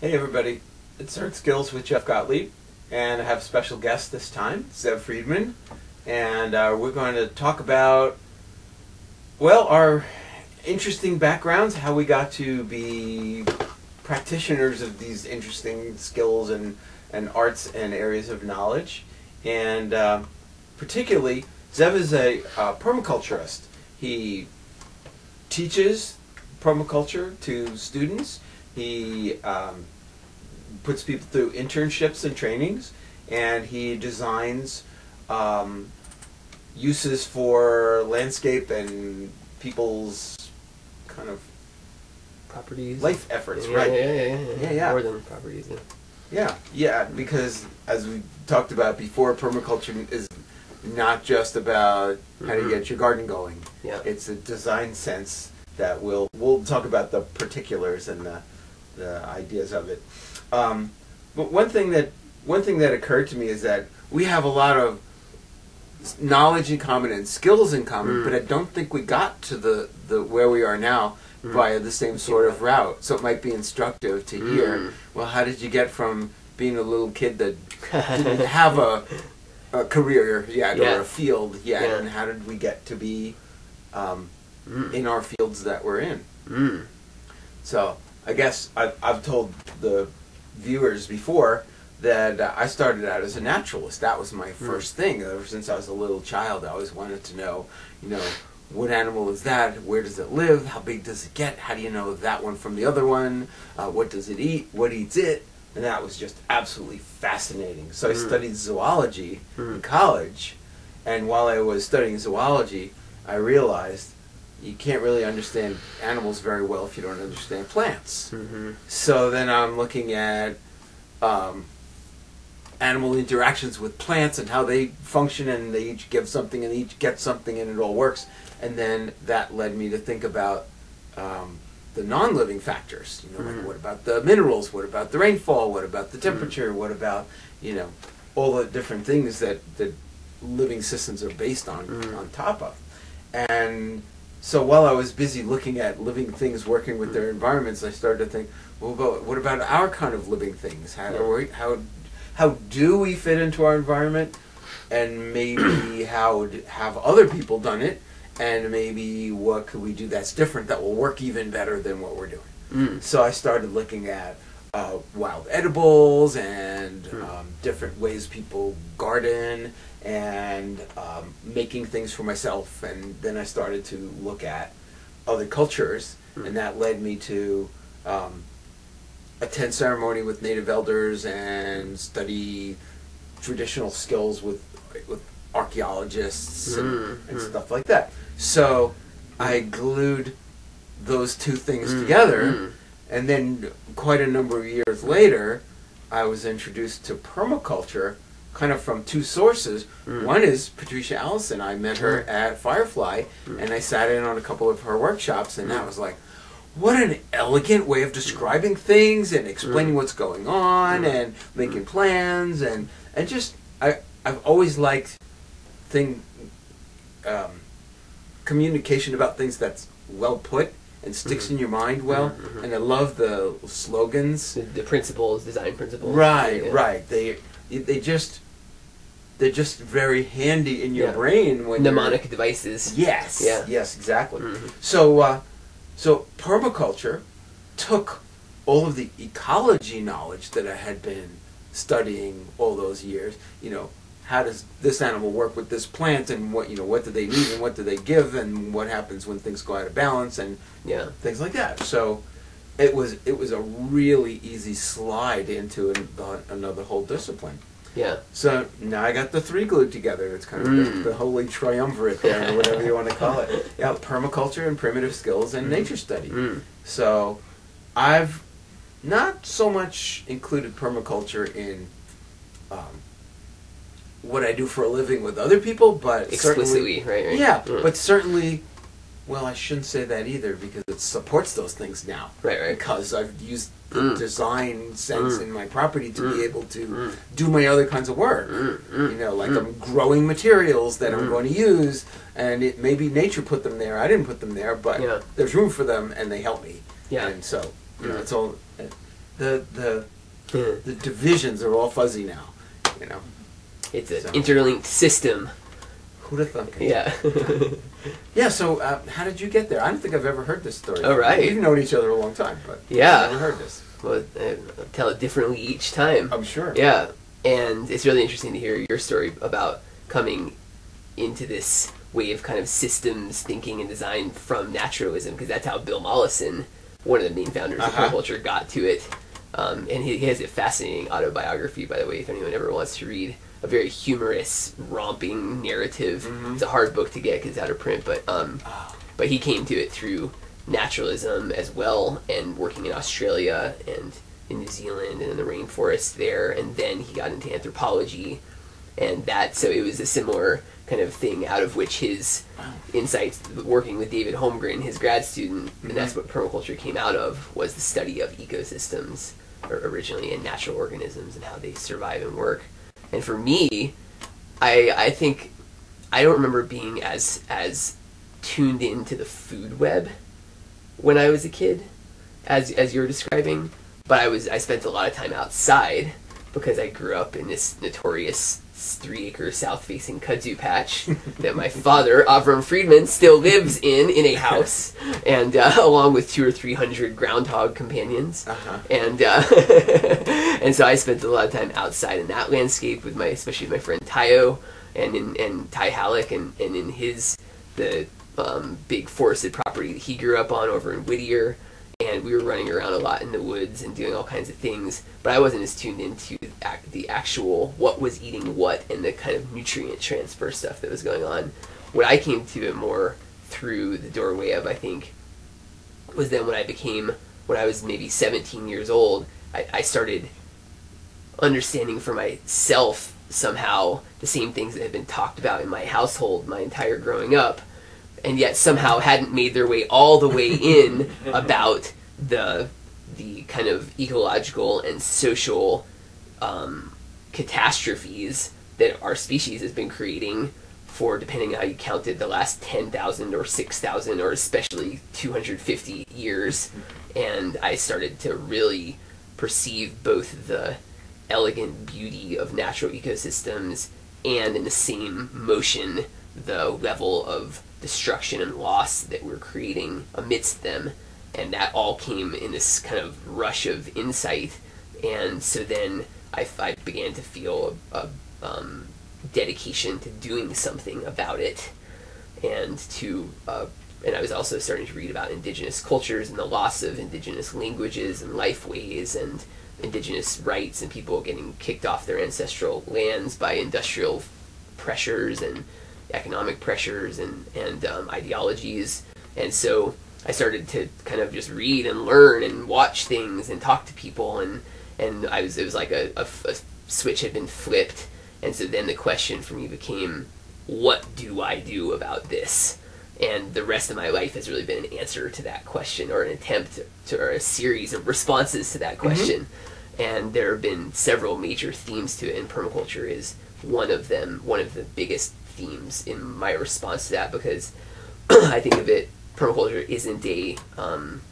Hey everybody, it's Earth Skills with Jeff Gottlieb, and I have a special guest this time, Zev Friedman, and uh, we're going to talk about, well, our interesting backgrounds, how we got to be practitioners of these interesting skills and, and arts and areas of knowledge, and uh, particularly, Zev is a permaculturist. He teaches permaculture to students. He um, puts people through internships and trainings, and he designs um, uses for landscape and people's kind of properties. life efforts, yeah, right? Yeah, yeah, yeah, yeah. Yeah, yeah. More than properties. Yeah. Yeah, yeah, because as we talked about before, permaculture is not just about how to Mhm. get your garden going. Yeah. It's a design sense that we'll we'll talk about the particulars and the the ideas of it. Um, but one thing that one thing that occurred to me is that we have a lot of knowledge in common and skills in common, Mm. but I don't think we got to the, the where we are now Mm. via the same sort of route. So it might be instructive to hear. Mm. Well, how did you get from being a little kid that didn't have a, a career yet Yeah. or a field yet, Yeah. and how did we get to be um, Mm. in our fields that we're in? Mm. So I guess I've, I've told the viewers before that uh, I started out as a naturalist. That was my first thing. Ever since I was a little child, I always wanted to know, you know, what animal is that? Where does it live? How big does it get? How do you know that one from the other one? Uh, what does it eat? What eats it? And that was just absolutely fascinating. So I Mm. studied zoology in Mm. college, and while I was studying zoology, I realized you can't really understand animals very well if you don't understand plants. Mm-hmm. So then I'm looking at um, animal interactions with plants and how they function, and they each give something and they each get something, and it all works. And then that led me to think about um, the non-living factors. You know, like Mhm. what about the minerals? What about the rainfall? What about the temperature? What about you know all the different things that that living systems are based on Mhm. on top of? And so while I was busy looking at living things working with their environments, I started to think, well, but what about our kind of living things? How Yeah. we, how how do we fit into our environment? And maybe how have other people done it? And maybe what could we do that's different that will work even better than what we're doing? Mm. So I started looking at uh, wild edibles and Hmm. um, different ways people garden and um, making things for myself. And then I started to look at other cultures, Hmm. and that led me to um, attend ceremony with native elders and study traditional skills with with archaeologists and, Mm, and mm. stuff like that. So I glued those two things Mm, together. mm. And then, quite a number of years later, I was introduced to permaculture, kind of from two sources. Mm. One is Patricia Allison. I met her Mm. at Firefly, Mm. and I sat in on a couple of her workshops, and that Mm. was like, what an elegant way of describing things and explaining Mm. what's going on Mm. and making plans and and just I I've always liked thing um, communication about things that's well put and sticks Mhm. in your mind well. Mhm, mhm. And I love the slogans. The, the principles, design principles. Right, Yeah. right. They they just they're just very handy in your Yeah. brain when Mnemonic devices. Yes. Yeah. Yes, exactly. Mhm. So, uh, so permaculture took all of the ecology knowledge that I had been studying all those years. You know, how does this animal work with this plant, and what you know, what do they need, and what do they give, and what happens when things go out of balance, and Yeah. things like that. So, it was it was a really easy slide into an, another whole discipline. Yeah. So now I got the three glued together. It's kind of Mm. the, the holy triumvirate there, or whatever you want to call it. Yeah, permaculture and primitive skills and Mm. nature study. Mm. So I've not so much included permaculture in um, what I do for a living with other people, but Explicitly, right? right. yeah, Mm. but certainly. Well, I shouldn't say that either because it supports those things now. Right, right. Because I've used the Mm. design sense Mm. in my property to be Mm. able to Mm. do my other kinds of work. Mm, You know, like. I'm growing materials that I'm going to use, and it maybe nature put them there. I didn't put them there, but Yeah. there's room for them, and they help me. Yeah. And so, you know, it's all. the the the divisions are all fuzzy now. You know, It's an So- interlinked system. Who'd have thunk? it? Yeah. Yeah. So, uh, how did you get there? I don't think I've ever heard this story. Oh, right. We've known each other a long time, but Yeah. I've never heard this. well, I tell it differently each time. I'm sure. Yeah, and it's really interesting to hear your story about coming into this way of kind of systems thinking and design from naturalism, because that's how Bill Mollison, one of the main founders of Uh-huh. permaculture, got to it. Um, and he, he has a fascinating autobiography, by the way, if anyone ever wants to read. A very humorous, romping narrative. Mhm. It's a hard book to get because it's out of print, but um, Oh, but he came to it through naturalism as well and working in Australia and in New Zealand and in the rainforest there and then he got into anthropology and that so it was a similar kind of thing out of which his insights working with David Holmgren his grad student Mhm. and that's what permaculture came out of was the study of ecosystems or originally and natural organisms and how they survive and work and for me I I think I don't remember being as as tuned into the food web when I was a kid, as as you're describing. But I was I spent a lot of time outside because I grew up in this notorious three acre south facing kudzu patch that my father Avram Friedman still lives in in a house, and uh, along with two or three hundred groundhog companions Uh-huh. and uh, and so I spent a lot of time outside in that landscape with my especially with my friend Tayo and in and Ty Halleck and, and in his the um, big forested property that he grew up on over in Whittier and we were running around a lot in the woods and doing all kinds of things but I wasn't as tuned into the actual what was eating what and the kind of nutrient transfer stuff that was going on. What I came to it more through the doorway of I think was then when I became when I was maybe 17 years old, I, I started understanding for myself somehow the same things that had been talked about in my household my entire growing up, and yet somehow hadn't made their way all the way in about the the kind of ecological and social um, catastrophes that our species has been creating for depending on how you counted the last 10,000 or 6,000 or especially 250 years. And I started to really perceive both the elegant beauty of natural ecosystems and in the same motion the level of destruction and loss that we're creating amidst them. And that all came in this kind of rush of insight. And so then I, I began to feel a, a um, dedication to doing something about it. And to uh, and I was also starting to read about indigenous cultures and the loss of indigenous languages and life ways and indigenous rights and people getting kicked off their ancestral lands by industrial pressures and economic pressures and and um, ideologies. And so I started to kind of just read and learn and watch things and talk to people. And and I was it was like a, a, a switch had been flipped. And so then the question for me became what do I do about this? And the rest of my life has really been an answer to that question or an attempt to, to or a series of responses to that question. And there have been several major themes to it and permaculture is one of them one of the biggest themes in my response to that because i think of it permaculture isn't a um,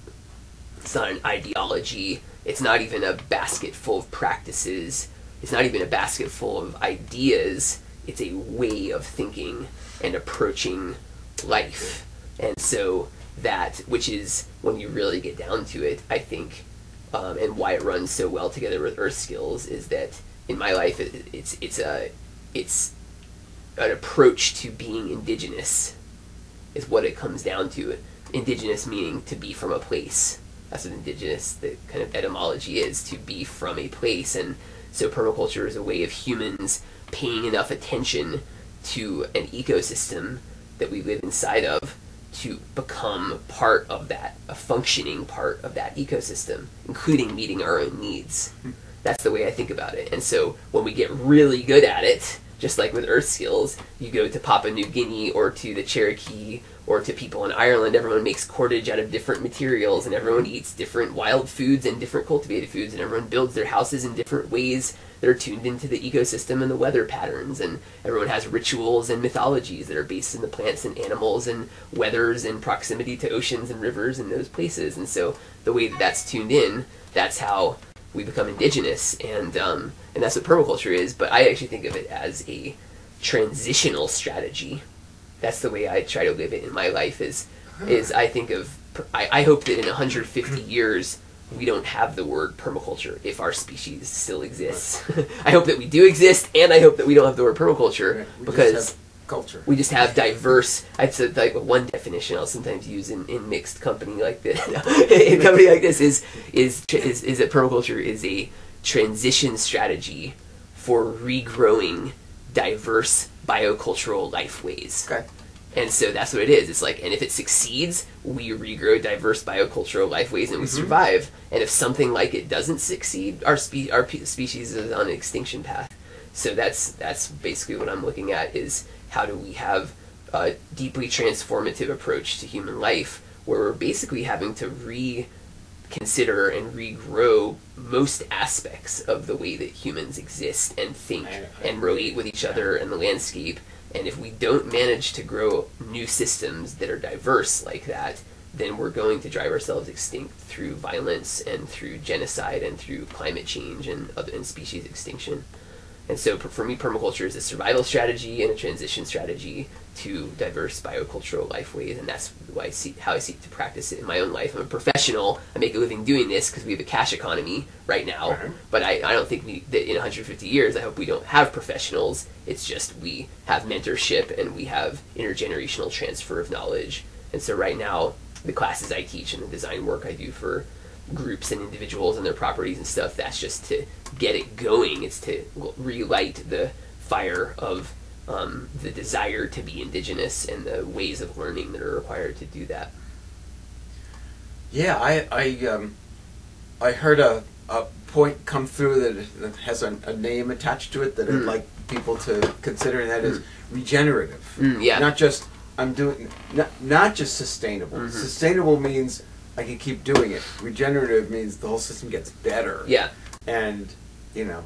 it's not an ideology. It's not even a basket full of practices. It's not even a basket full of ideas. It's a way of thinking and approaching life. And so that which is when you really get down to it i think um, and why it runs so well together with earth skills is that in my life it, it's it's a it's an approach to being indigenous is what it comes down to indigenous meaning to be from a place that's what indigenous the kind of etymology is to be from a place and so permaculture is a way of humans paying enough attention to an ecosystem that we live inside of to become part of that, a functioning part of that ecosystem, including meeting our own needs. Hmm. That's the way I think about it. And so when we get really good at it, just like with earth skills, you go to Papua New Guinea or to the Cherokee or to people in Ireland, everyone makes cordage out of different materials and everyone eats different wild foods and different cultivated foods and everyone builds their houses in different ways that are tuned into the ecosystem and the weather patterns. And everyone has rituals and mythologies that are based in the plants and animals and weathers and proximity to oceans and rivers and those places. And so the way that that's tuned in that's how we become indigenous, and um, and that's what permaculture is. But I actually think of it as a transitional strategy. That's the way I try to live it in my life. Is is I think of I, I hope that in 150 years we don't have the word permaculture if our species still exists. I hope that we do exist, and I hope that we don't have the word permaculture Right, we just because culture. we just have diverse. I'd say like one definition I'll sometimes use in, in mixed company like this. in company like this is is is is that permaculture is a transition strategy for regrowing diverse biocultural lifeways. Okay. And so that's what it is. It's like, and if it succeeds, we regrow diverse biocultural lifeways and we mm-hmm. survive. And if something like it doesn't succeed, our spe- our pe- species is on an extinction path. So that's that's basically what I'm looking at is how do we have a deeply transformative approach to human life where we're basically having to reconsider and regrow most aspects of the way that humans exist and think and relate with each other and the landscape. And if we don't manage to grow new systems that are diverse like that, then we're going to drive ourselves extinct through violence and through genocide and through climate change and and species extinction. And so, for me, permaculture is a survival strategy and a transition strategy to diverse biocultural lifeways, and that's why I see, how I seek to practice it in my own life. I'm a professional. I make a living doing this because we have a cash economy right now. Right. But I, I don't think we, that in 150 years, I hope we don't have professionals. It's just we have mentorship and we have intergenerational transfer of knowledge. And so, right now, the classes I teach and the design work I do for groups and individuals and their properties and stuff, that's just to get it going. It's to relight the fire of um, the desire to be indigenous and the ways of learning that are required to do that. Yeah, I I um, I heard a, a point come through that has a, a name attached to it that I'd Mm. like people to consider, and that is regenerative. Mm, yeah. Not just I'm doing not, not just sustainable. Mhm. Sustainable means I can keep doing it. Regenerative means the whole system gets better. Yeah. And you know,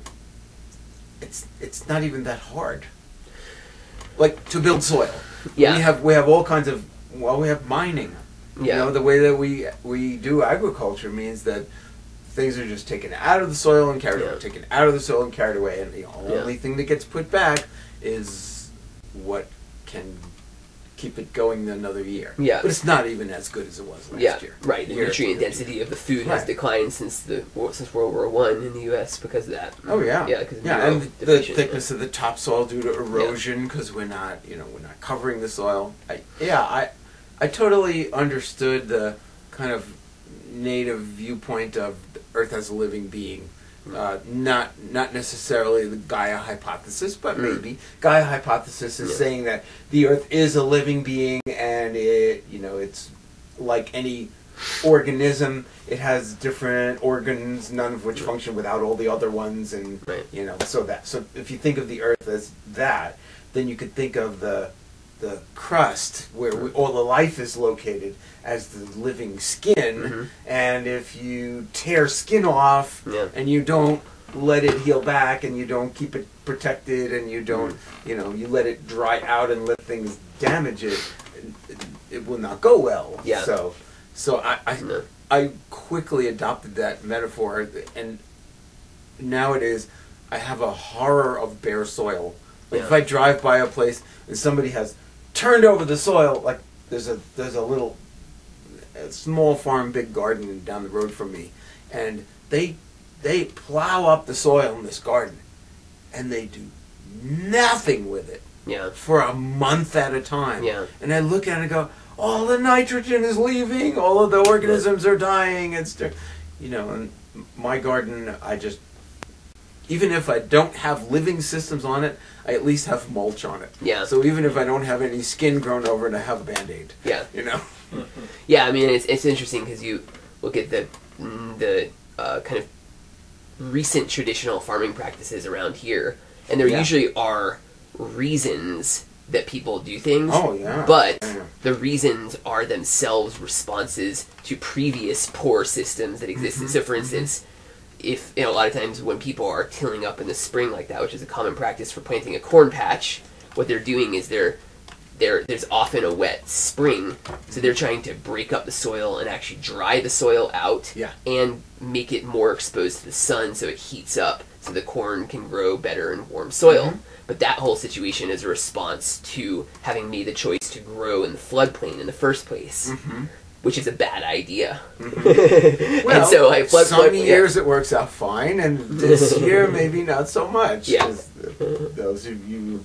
it's it's not even that hard. Like to build soil. Yeah. We have we have all kinds of well we have mining. Yeah. You know, the way that we we do agriculture means that things are just taken out of the soil and carried Yeah. away, taken out of the soil and carried away, and the Yeah. only thing that gets put back is what can keep it going another year. Yeah. But it's not even as good as it was last yeah, year. right. The nutrient density of the food has declined since the since World War One in the U.S. because of that. Oh yeah, yeah, because yeah, and the thickness of the topsoil due to erosion because we're not, you know, we're not covering the soil. I, yeah, I, I totally understood the kind of native viewpoint of the Earth as a living being. Uh, not not necessarily the Gaia hypothesis, but Mm. maybe Gaia hypothesis is Yeah. saying that the Earth is a living being and it, you know, it's like any organism. It has different organs, none of which function without all the other ones, and Right. you know, so that so if you think of the Earth as that, then you could think of the the crust where we, all the life is located as the living skin, Mhm. and if you tear skin off Yeah. and you don't let it heal back and you don't keep it protected and you don't you know you let it dry out and let things damage it it, it will not go well Yeah. so so i i. I quickly adopted that metaphor and nowadays i have a horror of bare soil like if i drive by a place and somebody has turned over the soil like there's a there's a little a small farm big garden down the road from me and they they plow up the soil in this garden and they do nothing with it Yeah. for a month at a time Yeah. and i look at it and go all the nitrogen is leaving all of the organisms are dying it's you know and my garden i just even if i don't have living systems on it i at least have mulch on it Yeah. so even if i don't have any skin grown over it i have a band-aid Yeah. you know Yeah, I mean it's it's interesting because you look at the mm, the uh, kind of recent traditional farming practices around here, and there Yeah. usually are reasons that people do things. Oh, yeah. But Yeah. the reasons are themselves responses to previous poor systems that existed. Mm-hmm. So, for instance. If you know, a lot of times when people are tilling up in the spring like that, which is a common practice for planting a corn patch, what they're doing is they're there there's often a wet spring, so they're trying to break up the soil and actually dry the soil out Yeah. and make it more exposed to the sun so it heats up so the corn can grow better in warm soil. Mhm. But that whole situation is a response to having made the choice to grow in the floodplain in the first place, Mhm. Which is a bad idea. Mm-hmm. Well, and so like flood, some flood, yeah. years it works out fine, and this year maybe not so much. Yeah. Those of you who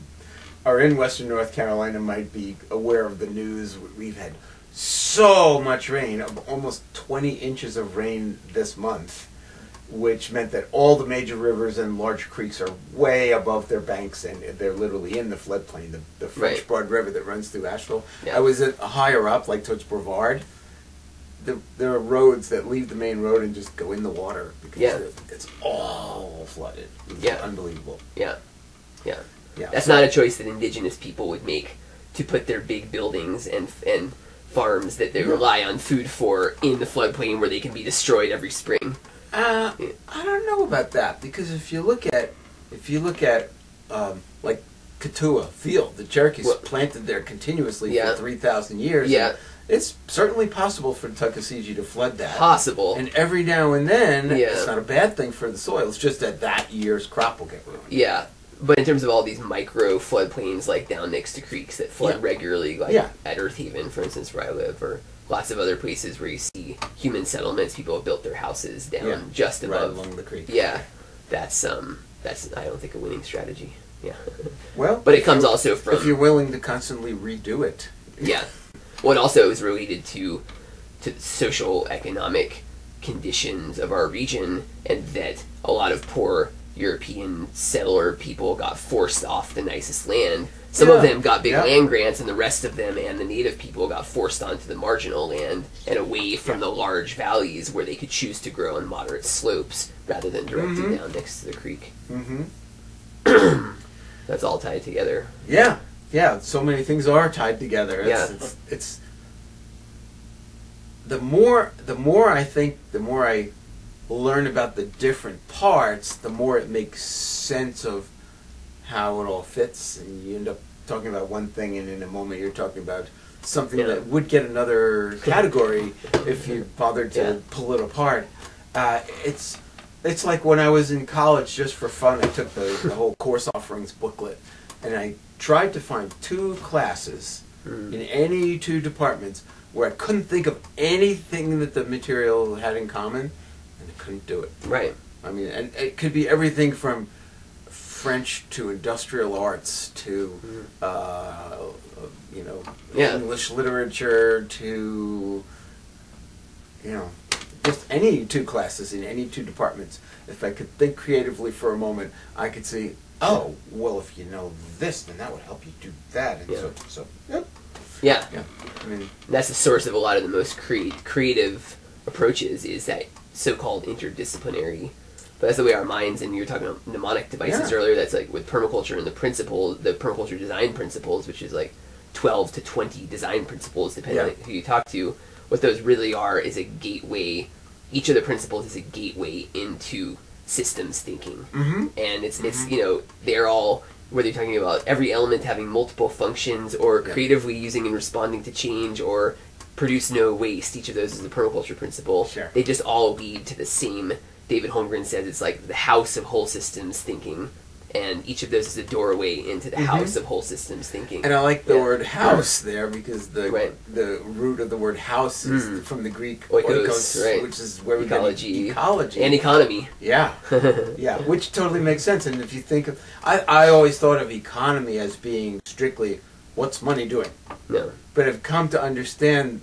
are in Western North Carolina might be aware of the news. We've had so much rain, almost 20 inches of rain this month, which meant that all the major rivers and large creeks are way above their banks, and they're literally in the floodplain. The, the French Right. Broad River that runs through Asheville. Yeah. I was at higher up, like towards Brevard. There, there are roads that leave the main road and just go in the water because Yeah. it's- all flooded. It's Yeah. unbelievable. Yeah. Yeah. Yeah, That's not a choice that indigenous people would make to put their big buildings and and farms that they Yeah. rely on food for in the floodplain where they can be destroyed every spring. Uh, Yeah. I don't know about that because if you look at if you look at um, like Kituwah Field, the Cherokees planted there continuously Yeah. for three thousand years. Yeah. and it's certainly possible for Tuckasegee to flood that. Possible. And every now and then, Yeah. it's not a bad thing for the soil. It's just that that year's crop will get ruined. Yeah. But in terms of all these micro floodplains like down next to creeks that flood Yeah. regularly, like Yeah. at Earthhaven, for instance, where I live, or lots of other places where you see human settlements, people have built their houses down just right above. along the creek. Yeah. That's um that's I don't think a winning strategy. Yeah. Well, But it comes also from if you're willing to constantly redo it. Yeah. Well, also is related to to social economic conditions of our region, and that a lot of poor European settler people got forced off the nicest land. Some of them got big Yeah. land grants, and the rest of them and the native people got forced onto the marginal land and away from the large valleys where they could choose to grow on moderate slopes rather than directly Mhm. down next to the creek. Mm-hmm. That's all tied together. Yeah, yeah. So many things are tied together. It's, Yeah. it's, it's the more the more I think, the more I learn about the different parts, the more it makes sense of how it all fits, and you end up talking about one thing, and in a moment you're talking about something Yeah. that would get another category if you bothered to Yeah. pull it apart. Uh, it's it's like when I was in college, just for fun, I took the, the whole course offerings booklet, and I tried to find two classes Mm. in any two departments where I couldn't think of anything that the material had in common, and I couldn't do it. Right. I mean, and it could be everything from French to industrial arts to, Mhm. uh, you know, Yeah. English literature to, you know, just any two classes in any two departments. If I could think creatively for a moment, I could see, oh, well, if you know this, then that would help you do that. And Yeah. so, so, yep, Yeah. yeah. I mean, that's the source of a lot of the most cre- creative approaches is that so-called interdisciplinary but that's the way our minds and you were talking about mnemonic devices Yeah. earlier that's like with permaculture and the principle the permaculture design principles which is like 12 to 20 design principles depending Yeah. on who you talk to what those really are is a gateway each of the principles is a gateway into systems thinking mm-hmm. and it's it's Mhm. you know they're all whether you're talking about every element having multiple functions or Yeah. creatively using and responding to change or produce no waste each of those is the permaculture principle Sure. they just all lead to the same david holmgren says it's like the house of whole systems thinking and each of those is a doorway into the Mhm. house of whole systems thinking And I like the Yeah. word house there because the Right. the root of the word house is Mm. from the Greek Oikos, right. which is where we Ecology. get ecology. and economy yeah, yeah, which totally makes sense. And if you think of, I, I always thought of economy as being strictly what's money doing, no but I've come to understand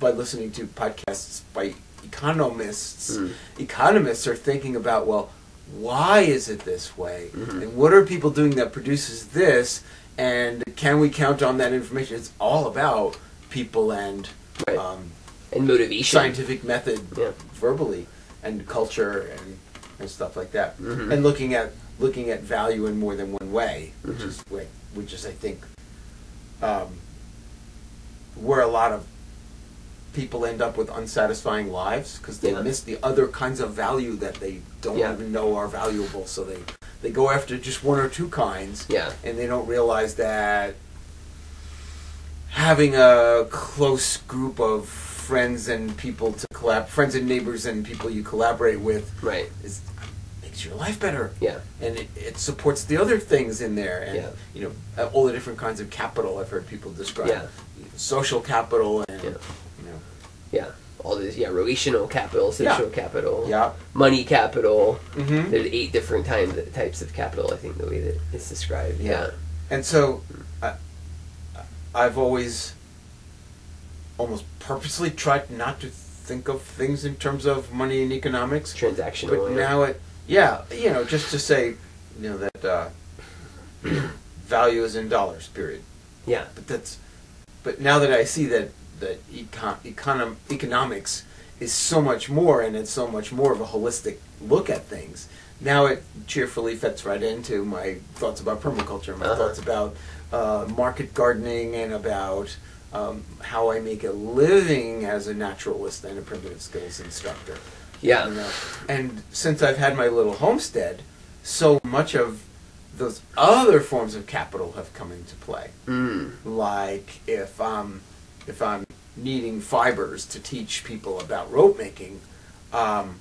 by listening to podcasts by economists. Mm. Economists are thinking about well, why is it this way, Mhm. and what are people doing that produces this, and can we count on that information? It's all about people and Right. um, and motivation scientific method Yeah. verbally and culture and, and stuff like that Mhm. and looking at looking at value in more than one way which Mhm. is which is i think um, where a lot of people end up with unsatisfying lives because they Yeah. miss the other kinds of value that they don't Yeah. even know are valuable so they they go after just one or two kinds yeah and they don't realize that having a close group of friends and people to collab, friends and neighbors and people you collaborate with, Right. is makes your life better. Yeah. and it, it supports the other things in there, and Yeah. you know uh, all the different kinds of capital I've heard people describe. Yeah. social capital and Yeah. Yeah. All this, yeah, relational capital, social capital, yeah. money capital. Mm-hmm. There's eight different times, types of capital, I think, the way that it's described. Yeah. Yeah. And so, I, I've always almost purposely tried not to think of things in terms of money and economics. Transactional. But yeah. now it, yeah, you know, just to say, you know, that uh, value is in dollars, period. Yeah. But that's, but now that I see that that econ, econom, economics is so much more, and it's so much more of a holistic look at things. Now it cheerfully fits right into my thoughts about permaculture, my Uh-huh. thoughts about uh, market gardening, and about um, how I make a living as a naturalist and a primitive skills instructor. Yeah. You know? And since I've had my little homestead, so much of those other forms of capital have come into play. Mm. Like if I'm if I'm needing fibers to teach people about rope making, um,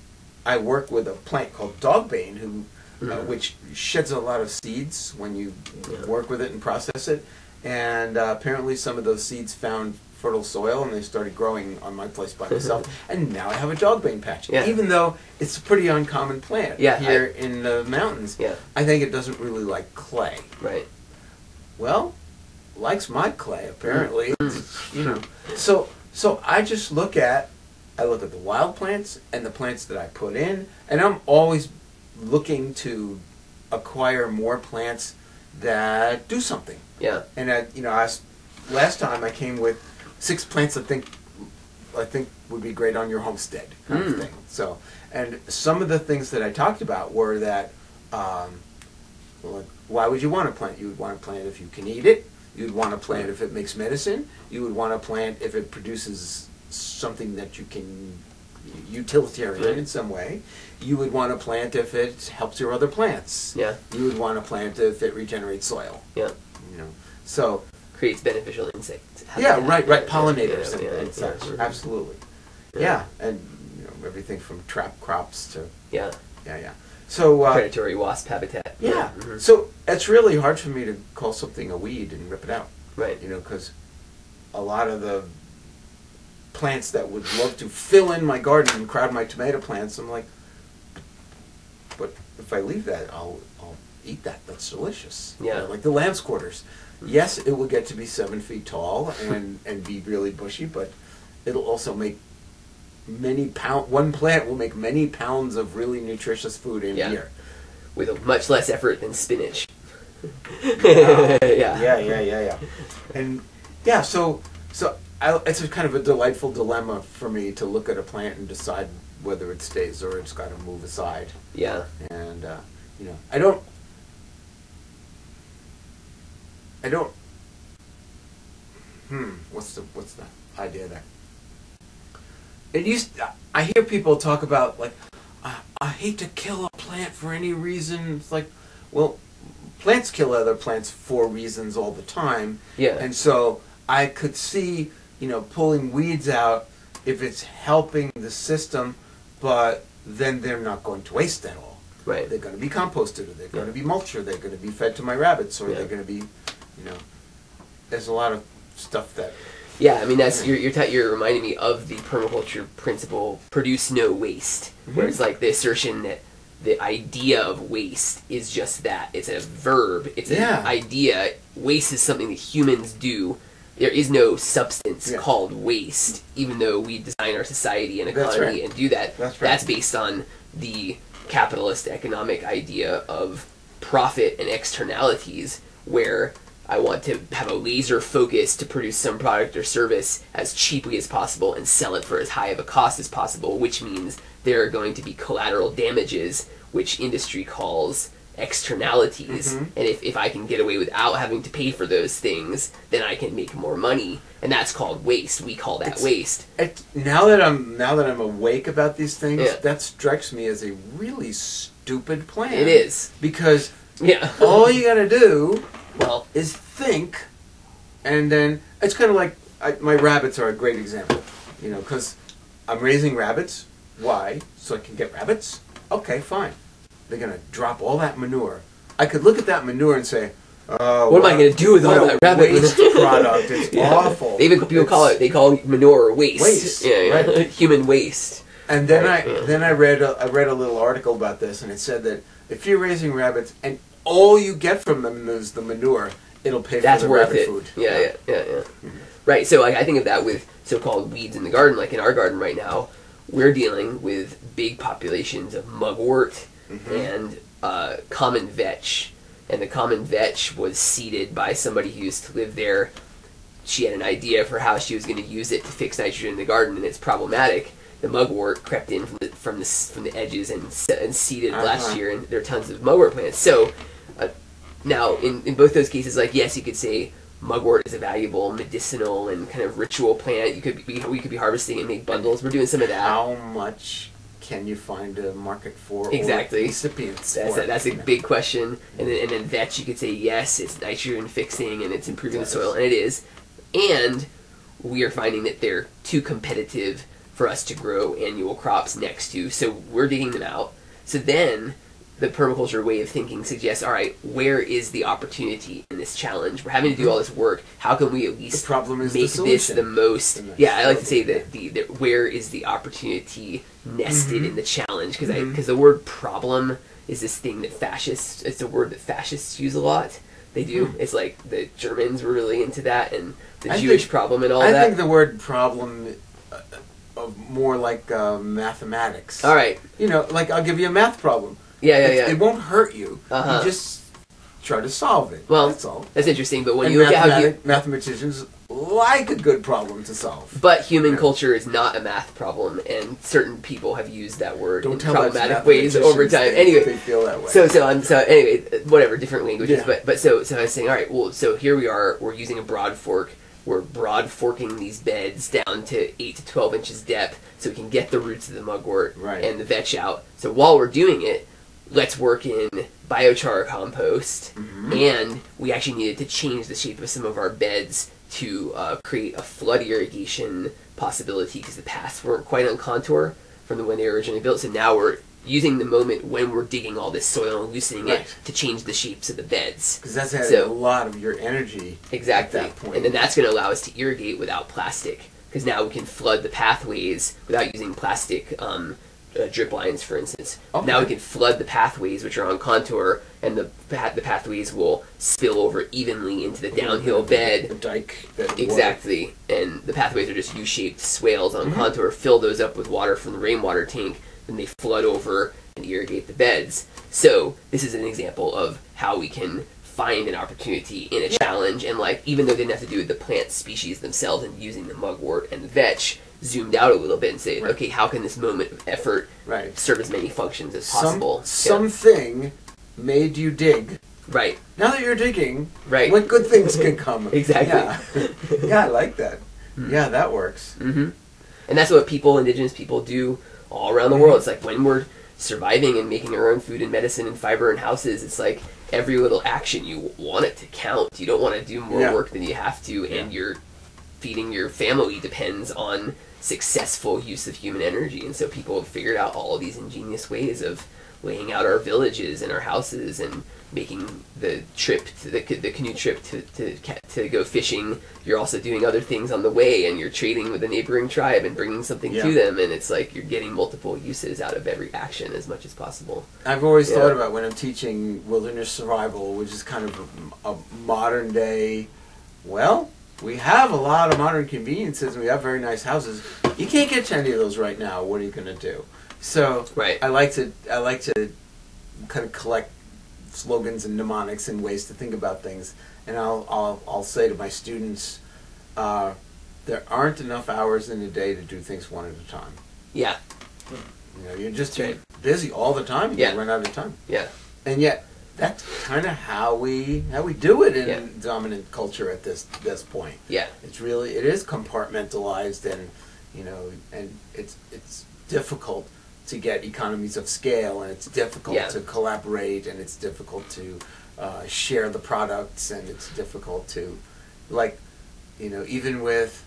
I work with a plant called dogbane, who uh, Mhm. which sheds a lot of seeds when you Yeah. work with it and process it. And uh, apparently, some of those seeds found fertile soil, and they started growing on my place by myself. and now I have a dogbane patch, Yeah. even though it's a pretty uncommon plant Yeah, here in the mountains. I think it doesn't really like clay. Right. Well, likes my clay apparently. Mm. You know, so so I just look at I look at the wild plants and the plants that I put in, and I'm always looking to acquire more plants that do something. Yeah. And I, you know, I s- last time I came with six plants I think I think would be great on your homestead kind of Mm. thing. So, and some of the things that I talked about were that, um, well, why would you want to plant? You would want to plant if you can eat it. You'd want to plant if it makes medicine. You would want to plant if it produces something that you can utilitarian Right. in some way. You would want to plant if it helps your other plants. Yeah. You would want to plant if it regenerates soil. Yeah. You know, so Creates beneficial insects. yeah, right, right, pollinators yeah, and, yeah, and yeah, such. mhm. Absolutely. Yeah. and you know everything from trap crops to Yeah. yeah, yeah. So uh, Predatory wasp habitat. yeah, Mhm. so it's really hard for me to call something a weed and rip it out. Right. You know, because a lot of the plants that would love to fill in my garden and crowd my tomato plants, I'm like, but if I leave that, I'll I'll eat that. That's delicious. You Yeah. know, like the lamb's quarters. Yes, it will get to be seven feet tall and and be really bushy, but it'll also make many pound. One plant will make many pounds of really nutritious food in Yeah. a year. With much less effort than spinach. yeah, yeah. yeah, yeah, yeah. And yeah, so so I, it's a kind of a delightful dilemma for me to look at a plant and decide whether it stays or it's got to move aside. Yeah. And uh, you know, I don't, I don't. Hmm. What's the what's the idea there? It used. I hear people talk about like, I, I hate to kill a plant for any reason. It's like, well, plants kill other plants for reasons all the time. Yeah. And so I could see, you know, pulling weeds out if it's helping the system, but then they're not going to waste at all. Right. They're going to be composted, or they're going Yeah. to be mulched, or they're going to be fed to my rabbits, or Yeah. they're going to be, you know, there's a lot of stuff that. Yeah, I mean that's you're you're, t- you're reminding me of the permaculture principle: produce no waste. Where Mhm. it's like the assertion that the idea of waste is just that it's a verb. It's Yeah. an idea. Waste is something that humans do. There is no substance Yeah. called waste, even though we design our society and economy right. and do that. That's right. that's based on the capitalist economic idea of profit and externalities, where I want to have a laser focus to produce some product or service as cheaply as possible and sell it for as high of a cost as possible, which means there are going to be collateral damages, which industry calls externalities. Mhm. And if, if I can get away without having to pay for those things, then I can make more money. And that's called waste. We call that It's- waste. It, now that I'm now that I'm awake about these things, Yeah. that strikes me as a really stupid plan. It is. because Yeah. all you got to do well, is think, and then It's kind of like I, my rabbits are a great example. You know, because I'm raising rabbits. Why? So I can get rabbits. Okay, fine. They're gonna drop all that manure. I could look at that manure and say, uh, What am I gonna do with all that rabbit waste manure?" product? It's Yeah. awful. They even people call it they call manure waste. Waste, Yeah, yeah. right. Human waste. And then Right, I then I read a, I read a little article about this, and it said that if you're raising rabbits and all you get from them is the manure, it'll pay That's for the worth it. food. Yeah, yeah, yeah, yeah. Right. So like, I think of that with so-called weeds in the garden. Like in our garden right now, we're dealing with big populations of mugwort Mm-hmm. and uh, common vetch. And the common vetch was seeded by somebody who used to live there. She had an idea for how she was going to use it to fix nitrogen in the garden, and it's problematic. The mugwort crept in from the from the, from the edges and, and seeded last Uh-huh. year, and there are tons of mugwort plants. So now, in, in both those cases, like yes, you could say mugwort is a valuable medicinal and kind of ritual plant. You could be, we could be harvesting and make bundles. We're doing some of that. How much can you find a market for? or Exactly. Recipients. That's a, that's a big question. And then, and then vetch, you could say yes, it's nitrogen fixing and it's improving the soil, and it is. And we are finding that they're too competitive for us to grow annual crops next to, so we're digging them out. So then the permaculture way of thinking suggests, all right, where is the opportunity in this challenge? We're having to do all this work. How can we at The least problem is the make this the most? The Yeah, I like to say that the, the where is the opportunity nested in the challenge? Because Mhm. because the word problem is this thing that fascists. It's a word that fascists use a lot. They do. It's like the Germans were really into that, and the. I Jewish think- problem and all I that. think the word problem, uh, of more like uh, mathematics. all right. You know, like I'll give you a math problem. Yeah, yeah, yeah. It won't hurt you. Uh-huh. You just try to solve it. Well, that's all. That's interesting. But when and you look at how you, mathematicians like a good problem to solve. but human culture is not a math problem, and certain people have used that word Don't in problematic ways over time. They- Anyway, they feel that way. So so I'm so anyway, whatever, different languages. Yeah. But but so so I was saying, all right, well, so here we are. We're using a broad fork. We're broad forking these beds down to eight to twelve inches depth, so we can get the roots of the mugwort Right. and the vetch out. So while we're doing it, let's work in biochar compost, Mhm. and we actually needed to change the shape of some of our beds to uh, create a flood irrigation possibility because the paths weren't quite on contour from the when they were originally built. So now we're using the moment when we're digging all this soil and loosening Right. it to change the shapes of the beds. because that's adding so- a lot of your energy Exactly. at that point. And then that's going to allow us to irrigate without plastic because now we can flood the pathways without using plastic um, uh, drip lines, for instance. Okay. Now we can flood the pathways which are on contour, and the path- the pathways will spill over evenly into the downhill The bed. dike. That Exactly, and the pathways are just U-shaped swales on Mhm. contour. Fill those up with water from the rainwater tank, then they flood over and irrigate the beds. So this is an example of how we can find an opportunity in a challenge, and like even though they didn't have to do with the plant species themselves and using the mugwort and the vetch, zoomed out a little bit and say, Right. okay, how can this moment of effort Right. serve as many functions as possible? Some, possible? something made you dig. Right, Now that you're digging, right, what good things can come? Exactly. Yeah, yeah I like that. Hmm. Yeah, that works. hmm And that's what people, indigenous people, do all around the Mm-hmm. world. It's like when we're surviving and making our own food and medicine and fiber and houses, it's like every little action you want it to count. You don't want to do more Yeah. work than you have to, and your feeding your family depends on successful use of human energy. And so people have figured out all these ingenious ways of laying out our villages and our houses and making the trip to the, the canoe trip to, to, to go fishing you're also doing other things on the way and you're trading with a neighboring tribe and bringing something Yeah. to them and it's like you're getting multiple uses out of every action as much as possible I've always Yeah. thought about when I'm teaching wilderness survival, which is kind of a, a modern day. Well, we have a lot of modern conveniences and we have very nice houses. You can't get to any of those right now. What are you going to do? So right I like to I like to kind of collect slogans and mnemonics and ways to think about things. And I'll I'll, I'll say to my students, uh, there aren't enough hours in a day to do things one at a time. yeah You know, you're just right. busy all the time. You Yeah. run out of time. yeah And yet, that's kind of how we how we do it in Yeah. dominant culture at this this point. yeah It's really it is compartmentalized and you know and it's it's difficult to get economies of scale and it's difficult Yeah. to collaborate and it's difficult to uh, share the products and it's difficult to like you know, even with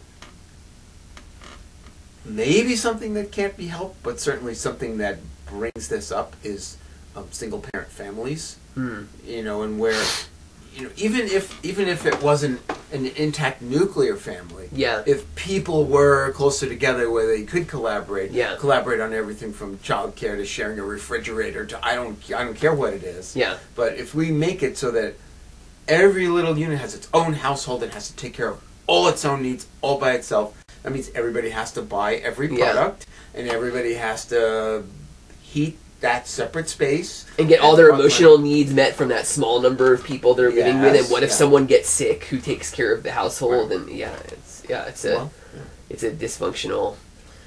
maybe something that can't be helped, but certainly something that brings this up is um, single parent families. Mm. You know, and where you know even if even if it wasn't an intact nuclear family, Yeah. if people were closer together where they could collaborate, Yeah. collaborate on everything from childcare to sharing a refrigerator to I don't I don't care what it is. Yeah. But if we make it so that every little unit has its own household and has to take care of all its own needs all by itself, that means everybody has to buy every Yeah. product and everybody has to heat that separate space and get all their emotional needs met from that small number of people they're living with. And what if yeah. someone gets sick? Who takes care of the household? Right. And yeah, it's yeah, it's a Well, it's a dysfunctional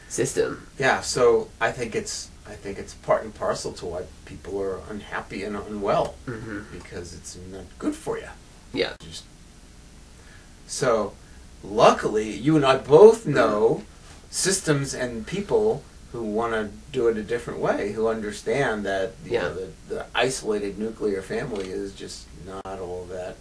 system. yeah, so I think it's I think it's part and parcel to why people are unhappy and unwell hmm because it's not good for you. Yeah. Just so, luckily, you and I both know systems and people who want to do it a different way, who understand that you Yeah. know, the, the isolated nuclear family is just not all that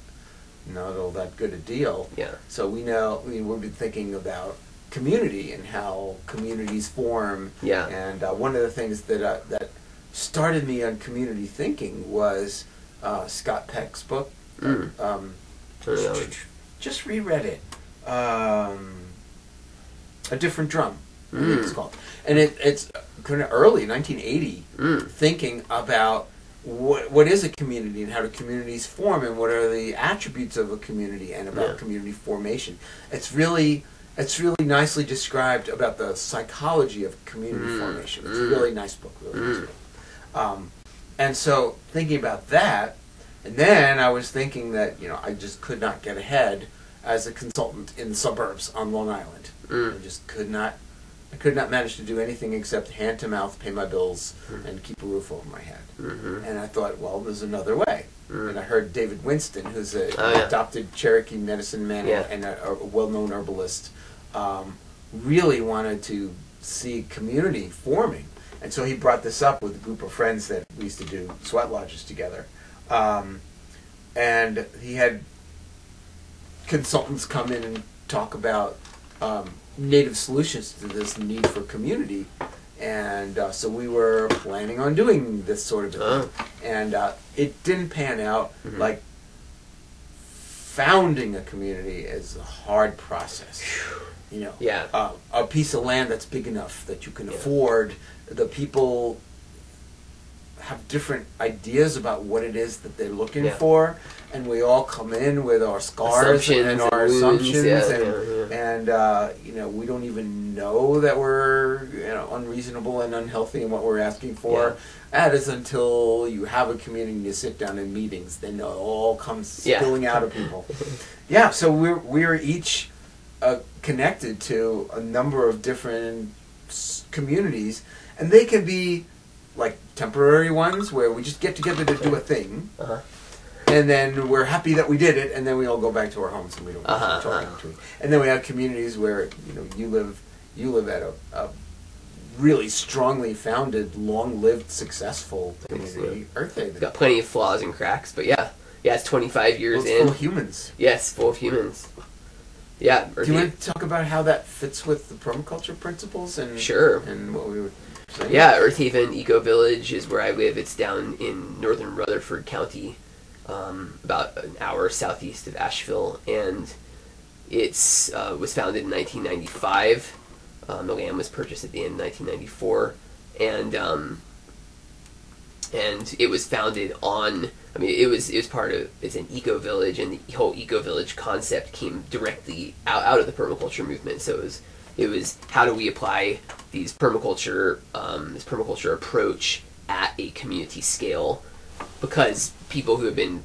not all that good a deal. Yeah. So we know I mean, we've been thinking about community and how communities form. Yeah. And uh, one of the things that uh, that started me on community thinking was uh, Scott Peck's book. Mm. Um, just reread it. Um, a different drum. I think it's called, and it, it's kind of early, 1980, Mm. thinking about what what is a community and how do communities form and what are the attributes of a community and about Yeah. community formation. It's really it's really nicely described about the psychology of community Mm. formation. It's a Mm. really nice book, really nice Mm. book. Um, and so thinking about that, and then I was thinking that you know I just could not get ahead as a consultant in the suburbs on Long Island. Mm. I just could not. I could not manage to do anything except hand to mouth, pay my bills, Mm. and keep a roof over my head. hmm And I thought, well, there's another way. Mm. And I heard David Winston, who's an Oh, yeah. adopted Cherokee medicine man Yeah. and a, a well-known herbalist, um, really wanted to see community forming. And so he brought this up with a group of friends that we used to do sweat lodges together. Um, and he had consultants come in and talk about um, native solutions to this need for community. And uh, so we were planning on doing this sort of a Oh. thing. And uh, it didn't pan out. Mhm. Like, founding a community is a hard process. You know, Yeah. uh, a piece of land that's big enough that you can Yeah. afford. The people have different ideas about what it is that they're looking Yeah. for, and we all come in with our scars and and our wounds, assumptions, yeah, and yeah, and uh, you know we don't even know that we're you know unreasonable and unhealthy in what we're asking for. That is until you have a community and you sit down in meetings, then it all comes spilling out of people. yeah, so we're we're each uh, connected to a number of different s- communities, and they can be like temporary ones where we just get together to do a thing, Uh-huh. and then we're happy that we did it, and then we all go back to our homes and we don't Uh-huh, talk uh-huh. to each And then we have communities where you know you live you live at a, a really strongly founded, long-lived, successful community, Earth It's Haven. got plenty of flaws and cracks, but yeah, yeah, it's 25 years Well, it's full in. of humans. Yes, full of humans. Yeah, Do you want to talk about how that fits with the permaculture principles and Sure. and what we were Yeah, Earth Haven Eco Village is where I live. It's down in northern Rutherford County, um, about an hour southeast of Asheville, and it's uh, was founded in 1995. Um, the land was purchased at the end of 1994, and um, and it was founded on. I mean, it was it was part of it's an eco village, and the whole eco village concept came directly out, out of the permaculture movement. So it was it was how do we apply these permaculture um, this permaculture approach at a community scale? Because people who have been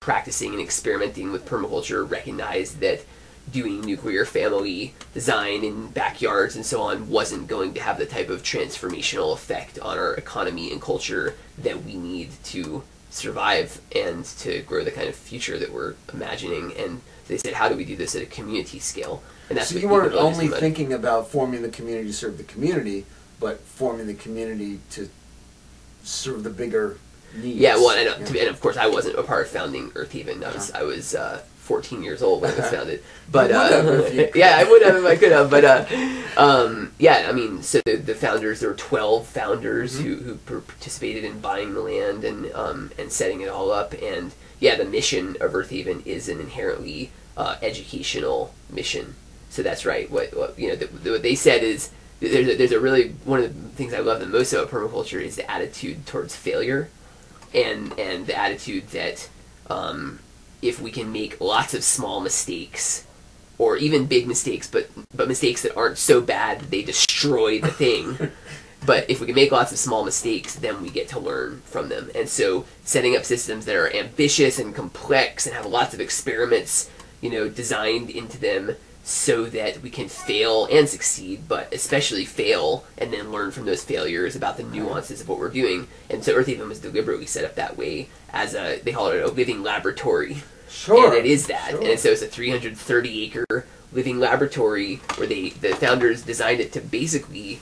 practicing and experimenting with permaculture recognize that doing nuclear family design in backyards and so on wasn't going to have the type of transformational effect on our economy and culture that we need to survive and to grow the kind of future that we're imagining and they said how do we do this at a community scale and that's so what you weren't Eco Village is only about. thinking about forming the community to serve the community, but forming the community to serve the bigger needs. Yeah, well, and, uh, Yeah. to be- and of course, I wasn't a part of founding Earthaven. I was, I was uh, 14 years old when it was founded. But You would have uh, if you could. yeah, I would have if I could have. But uh, um, yeah, I mean, so the, the founders, there were 12 founders Mhm. who, who participated in buying the land and um, and setting it all up. And yeah, the mission of Earthaven is an inherently uh, educational mission. So that's right. What, what you know, the, the, what they said is there's a, there's a really one of the things I love the most about permaculture is the attitude towards failure, and and the attitude that um, if we can make lots of small mistakes, or even big mistakes, but but mistakes that aren't so bad that they destroy the thing. But if we can make lots of small mistakes, then we get to learn from them. And so, setting up systems that are ambitious and complex and have lots of experiments, you know, designed into them so that we can fail and succeed, but especially fail and then learn from those failures about the nuances of what we're doing. And so, Earthaven was deliberately set up that way as a they call it a living laboratory Sure. and it is that. Sure. And so it's a 330 acre living laboratory where they the founders designed it to basically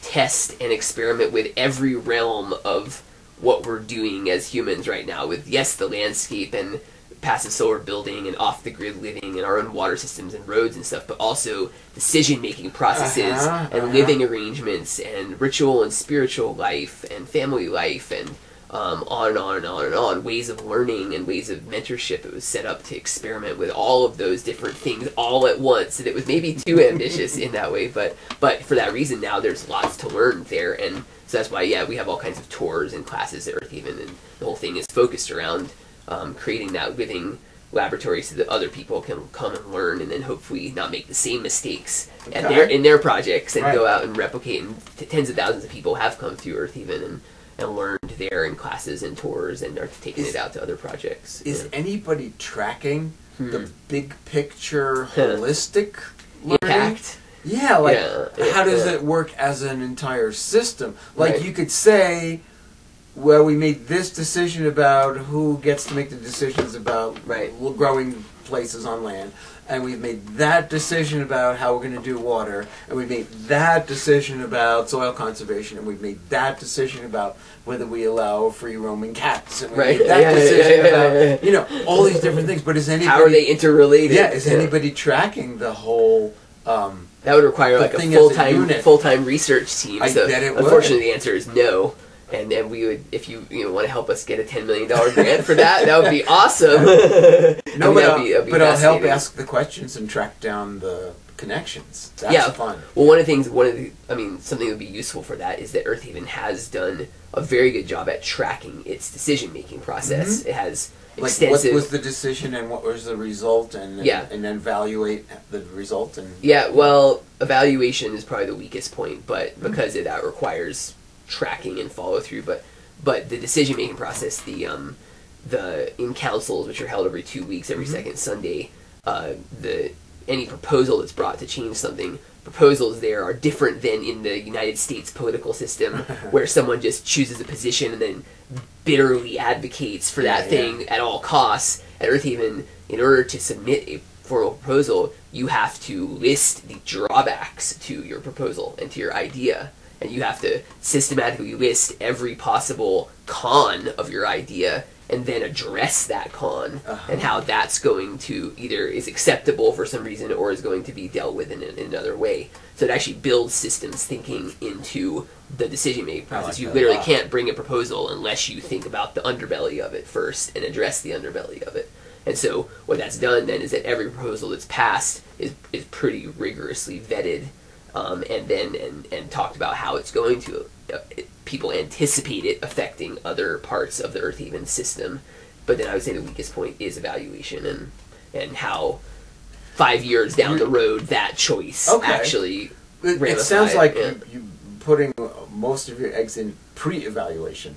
test and experiment with every realm of what we're doing as humans right now with yes the landscape and passive solar building and off the grid living and our own water systems and roads and stuff but also decision making processes Uh-huh, and uh-huh. living arrangements and ritual and spiritual life and family life and um, on and on and on and on. Ways of learning and ways of mentorship. It was set up to experiment with all of those different things all at once. And it was maybe too ambitious in that way but but for that reason now there's lots to learn there. And so that's why yeah we have all kinds of tours and classes at Earthaven and the whole thing is focused around um, creating that living laboratory so that other people can come and learn and then hopefully not make the same mistakes at Okay. their in their projects and Right. go out and replicate and t- tens of thousands of people have come through Earthaven and and learned there in classes and tours and are taking Is- it out to other projects. Is Yeah. anybody tracking Hmm. the big picture, holistic impact? Yeah, like Yeah, how does yeah. it work as an entire system? Like Right. you could say, well, we made this decision about who gets to make the decisions about Right. growing places on land, and we've made that decision about how we're going to do water, and we've made that decision about soil conservation, and we've made that decision about whether we allow free roaming cats, and we Right. made that Yeah, decision yeah, yeah, about you know all these different things. But is anybody How are they interrelated? yeah, is anybody tracking the whole? Um, That would require like a thing as a full time full time research team. I so it would. unfortunately, the answer is no. And then we would, if you you know want to help us get a ten million dollar grant for that, that would be awesome. No, but, that'd be- that'd be but I'll help ask the questions and track down the connections. That's Yeah. fun. Well, one of the things, one of the, I mean, something that would be useful for that is that Earthaven has done a very good job at tracking its decision making process. It has Mm-hmm. Like extensive. what was the decision and what was the result, and Yeah. and, then evaluate the result and Yeah, well, evaluation is probably the weakest point, but Mm-hmm. because it, that requires tracking and follow through. But but the decision making process, the um, the in councils which are held every two weeks, every Mhm. second Sunday, uh, the any proposal that's brought to change something. Proposals there are different than in the United States political system, where someone just chooses a position and then bitterly advocates for that Yeah, yeah. thing at all costs. At Earthaven, in order to submit a formal proposal, you have to list the drawbacks to your proposal and to your idea. And you have to systematically list every possible con of your idea and then address that con Uh-huh. and how that's going to either is acceptable for some reason or is going to be dealt with in, in another way. So it actually builds systems thinking into the decision making I like process. you literally can't bring a proposal unless you think about the underbelly of it first and address the underbelly of it. And so what that's done then is that every proposal that's passed is, is pretty rigorously vetted um, and then and, and talked about how it's going to uh, it, people anticipate it affecting other parts of the Earthaven system. But then I would say the weakest point is evaluation and and how five years down the road that choice Okay. actually it, it sounds like yeah. you, you putting most of your eggs in pre-evaluation.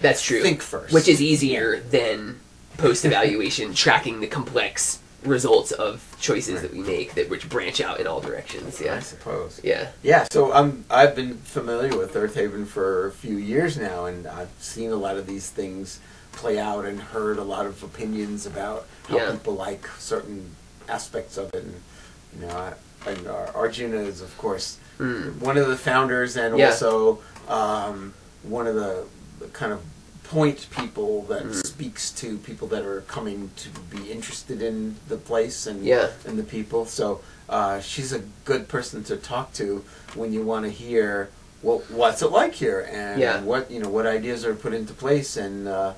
that's true. Think first. which is easier than post evaluation tracking the complex results of choices that we make that which branch out in all directions. Yeah, I suppose. Yeah. Yeah, so I'm I've been familiar with Earthaven for a few years now, and I've seen a lot of these things play out and heard a lot of opinions about how Yeah. people like certain aspects of it. And, you know, I, and Arjuna is, of course, Mm. one of the founders and Yeah. also um, one of the kind of point people that Mhm. speaks to people that are coming to be interested in the place and Yeah. and the people. So uh, she's a good person to talk to when you want to hear well, what's it like here and Yeah. what you know what ideas are put into place and uh,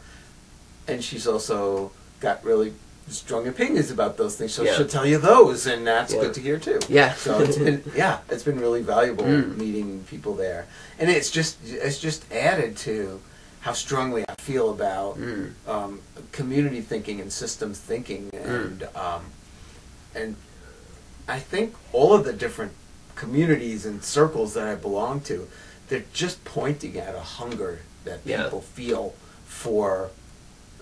and she's also got really strong opinions about those things. So Yeah. she'll tell you those, and that's good to hear too. Yeah. So it's been yeah, it's been really valuable Mm. meeting people there, and it's just it's just added to how strongly I feel about Mm. um, community thinking and systems thinking, and um, and I think all of the different communities and circles that I belong to, they're just pointing at a hunger that Yeah. people feel for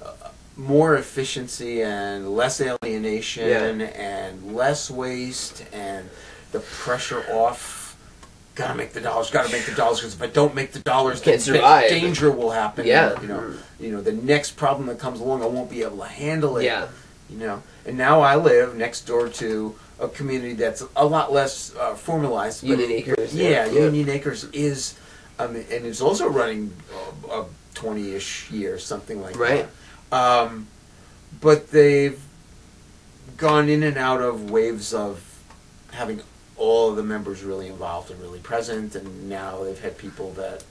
uh, more efficiency and less alienation and less waste and the pressure off. Gotta make the dollars. Gotta make the dollars because if I don't make the dollars, then survive. danger will happen. Yeah. you know, you know, the next problem that comes along, I won't be able to handle it. Yeah. You know, and now I live next door to a community that's a lot less uh, formalized. but- Union Acres, Yeah, yeah. Union Acres is, um, and it's also running a twenty-ish year, something like Right. that. Um, but they've gone in and out of waves of having all of the members really involved and really present, and now they've had people that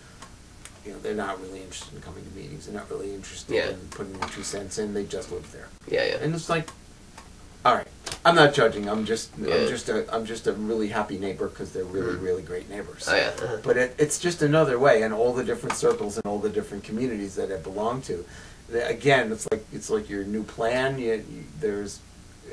you know they're not really interested in coming to meetings. They're not really interested Yeah. in putting their two cents in. They just live there, Yeah, yeah. and it's like, all right, I'm not judging. I'm just Yeah. I'm just a I'm just a really happy neighbor because they're really Mhm. really great neighbors. Oh yeah. uh-huh. But it, it's just another way, and all the different circles and all the different communities that I belong to. Again, it's like it's like your new plan. You, you, there's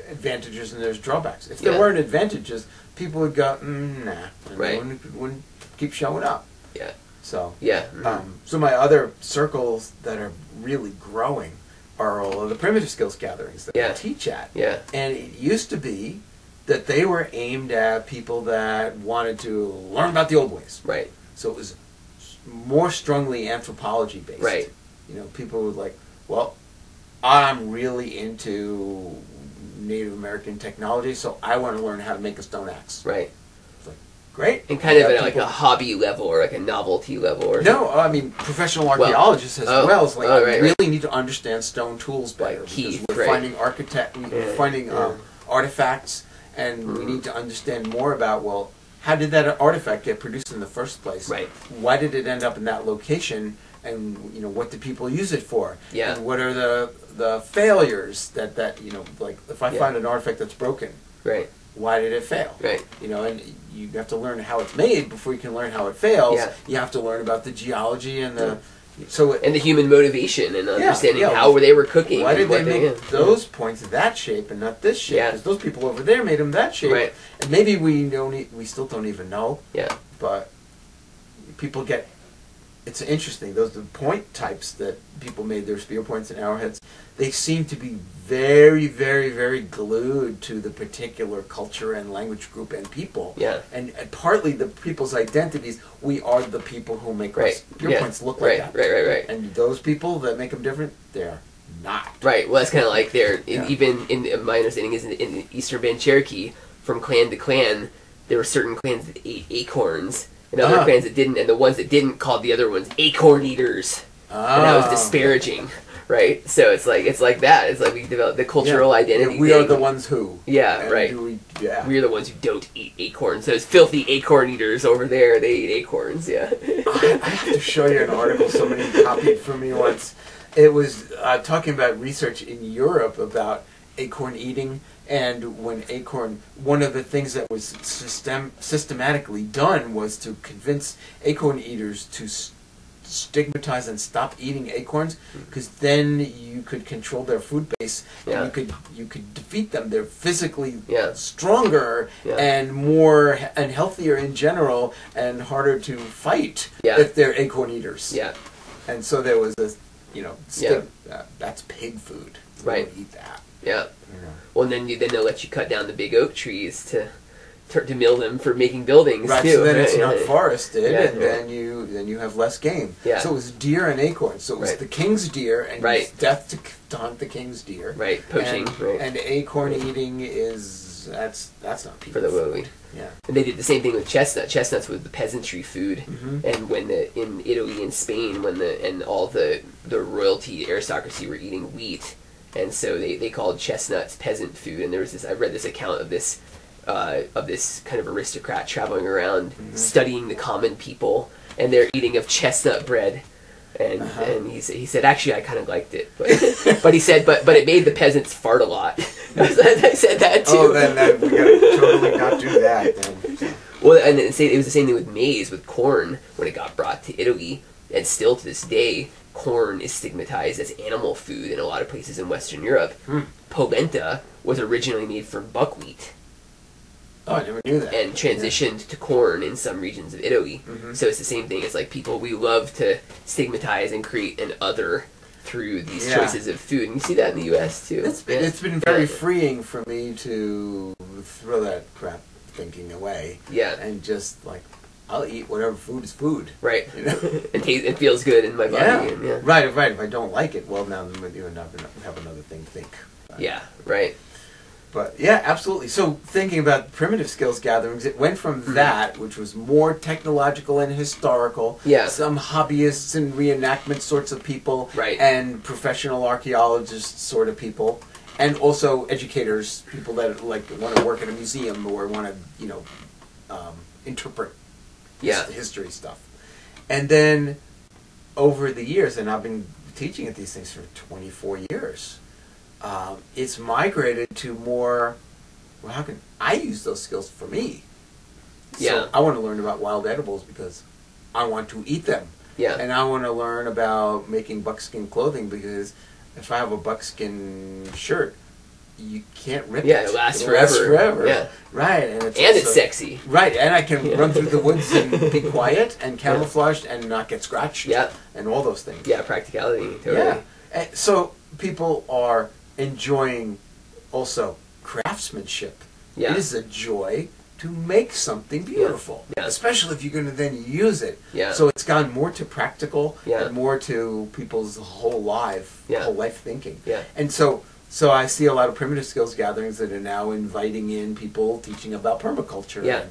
advantages and there's drawbacks. If there Yeah. weren't advantages, people would go, mm, nah, and Right. no one would- wouldn't keep showing up. Yeah. So, Yeah. mhm. um, so my other circles that are really growing are all of the primitive skills gatherings that Yeah. I teach at. yeah. And it used to be that they were aimed at people that wanted to learn about the old ways. Right. So it was more strongly anthropology based. Right. You know, people were like, well, I'm really into Native American technology, so I want to learn how to make a stone axe. Right. Great. And kind of at like a hobby level or like a novelty level or No, I mean professional Well, archaeologists as oh, well. It's like oh, right, really right. need to understand stone tools better Like Keith, because we're right. finding architect, we're Yeah, finding yeah. um, artifacts, and we Mhm. need to understand more about well, how did that artifact get produced in the first place? Right. Why did it end up in that location? And you know what did people use it for? Yeah. And what are the the failures that that you know like if I Yeah. find an artifact that's broken, Right. why did it fail? Right. You know, and you have to learn how it's made before you can learn how it fails. Yeah. You have to learn about the geology and the. So it, And the human motivation and understanding yeah. how they were cooking. why did they make yeah. those points that shape and not this shape? Yeah. Because those people over there made them that shape, Right. and maybe we don't. e- We still don't even know. Yeah. But people get. It's interesting. Those the point types that people made their spear points and arrowheads. They seem to be very, very, very glued to the particular culture and language group and people. Yeah. And, and partly the people's identities. We are the people who make our Right. spear yeah. points look right. like that. Right. Right. Right. And those people that make them different, they're not. Right. Well, that's kind of like there. In, Yeah. Even in my understanding is in, in Eastern Band Cherokee, from clan to clan, there were certain clans that ate acorns, and other Ah. clans that didn't, and the ones that didn't called the other ones acorn eaters, and that was Ah. disparaging. Right. So it's like it's like that. It's like we develop the cultural Yeah. identity. Yeah, we are the ones who. Yeah, right. we, yeah. We're the ones who don't eat acorns. Those filthy acorn eaters over there, they eat acorns. Yeah. I, I have to show you an article somebody copied for me once. It was uh, talking about research in Europe about acorn eating, and when acorn, one of the things that was system, systematically done was to convince acorn eaters to s- stigmatize and stop eating acorns, because then you could control their food base, and you could you could defeat them. They're physically Yeah. stronger Yeah. and more and healthier in general, and harder to fight Yeah. if they're acorn eaters. yeah. And so there was this, you know, uh, that's pig food. We Right. don't eat that. Yeah. Know. Well, then you, then they'll let you cut down the big oak trees to to, to mill them for making buildings Right, too. so then it's not forested, Yeah, and yeah. then you then you have less game. Yeah. So it was deer and acorns. So it was Right. the king's deer, and Right. death to, hunt the king's deer. Right, poaching, And, right. and acorn eating is that's that's not people for the food. Yeah. And they did the same thing with chestnut. Chestnuts was the peasantry food, Mhm. and when the in Italy and Spain, when the and all the the royalty aristocracy were eating wheat, and so they, they called chestnuts peasant food. And there was this I read this account of this uh, of this kind of aristocrat traveling around Mhm. studying the common people, and they're eating of chestnut bread. And, Uh-huh. and he said, he said actually I kind of liked it, but, but he said but but it made the peasants fart a lot. I said that too. Oh, then, then we gotta totally not do that. Then. Well, and it was the same thing with maize, with corn, when it got brought to Italy, and still to this day, corn is stigmatized as animal food in a lot of places in Western Europe. Hmm. Polenta was originally made from buckwheat Oh, I never knew that. and transitioned to corn in some regions of Italy. Mhm. So it's the same thing. It's like people we love to stigmatize and create an other through these Yeah. choices of food, and you see that in the U.S. too. It's been, Yeah. it's been very Yeah. freeing for me to throw that crap thinking away yeah, and just like I'll eat whatever food is food. right. You know? it, tastes, it feels good in my body. Yeah. and yeah. Right, right. If I don't like it, well, now then you have have another thing to think. Yeah, right. But yeah, absolutely. So thinking about primitive skills gatherings, it went from Mhm. that, which was more technological and historical, Yeah. some hobbyists and reenactment sorts of people, Right. and professional archaeologists sort of people, and also educators, people that like want to work at a museum or want to, you know, um, interpret Yeah. history stuff. And then over the years, and I've been teaching at these things for 24 years, um, it's migrated to more. Well, how can I use those skills for me? Yeah. So I want to learn about wild edibles because I want to eat them, Yeah. and I want to learn about making buckskin clothing because if I have a buckskin shirt, you can't rip Yeah, it. it lasts It'll last forever. forever. Yeah. Right, and it's and it's sexy. Right, and I can Yeah. run through the woods and be quiet and camouflaged and not get scratched. Yeah. And all those things. Yeah, practicality. Totally. Yeah. And so people are enjoying also craftsmanship. Yeah. It is a joy to make something beautiful. Yeah. Especially if you're going to then use it. Yeah. So it's gone more to practical Yeah. and more to people's whole life, Yeah. whole life thinking. Yeah. And so so I see a lot of primitive skills gatherings that are now inviting in people teaching about permaculture Yeah.